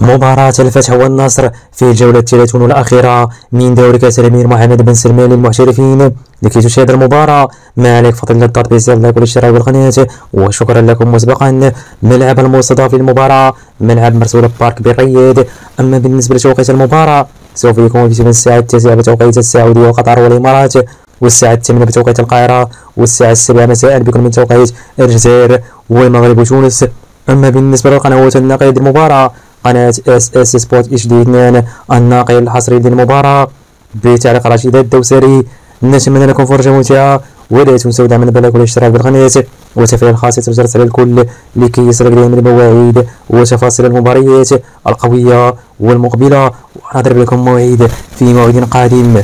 مباراة الفتح والنصر في الجولة الثلاثون والأخيرة من دوري كأس الأمير محمد بن سلمان للمحترفين. لكي تشاهد المباراة ما إلا الضغط بزر لايك والاشتراك بالقناة وشكرا لكم مسبقا. ملعب المستضاف للمباراة ملعب مرسول بارك بالرياض. أما بالنسبة لتوقيت المباراة سوف يكون في الساعة التاسعة بتوقيت السعودية وقطر والإمارات والساعة الثامنة بتوقيت القاهرة والساعة السابعة مساء بكل من توقيت الجزائر والمغرب وتونس. أما بالنسبة للقنوات الناقلة للمباراة قناة إس إس سبورت اتش دي 2 الناقل الحصري للمباراة بتعليق رشيد الدوسري نتمنى لكم فرجة ممتعة. ولا تنسوا دعمنا بال like والاشتراك بالقناة. وتفعيل الخاصية وجرس على الكل. لكي يصلك دائما المواعيد. وتفاصيل المباريات القوية والمقبلة. ونضرب لكم موعد في موعد قادم.